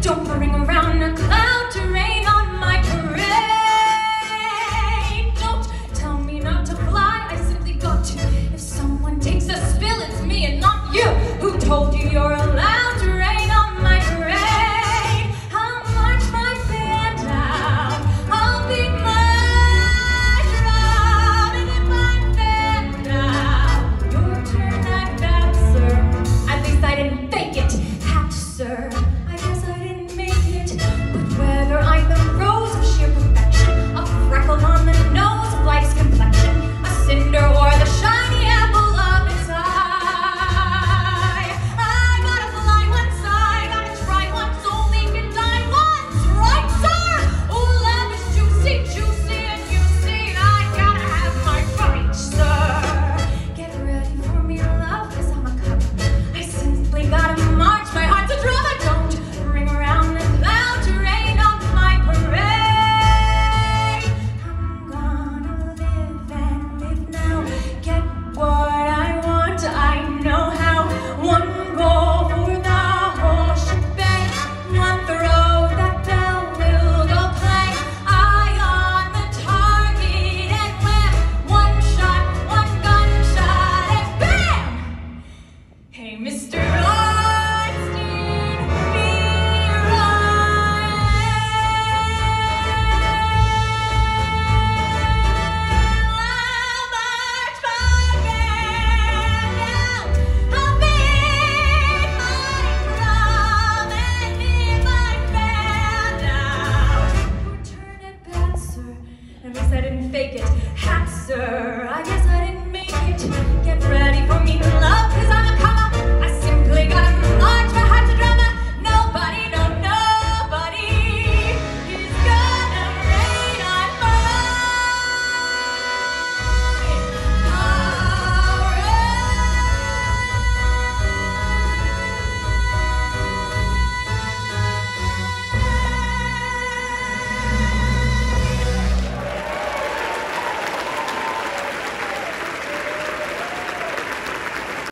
Don't bring around make it. Hamster, I guess I didn't make it. Get ready for me to love, cause I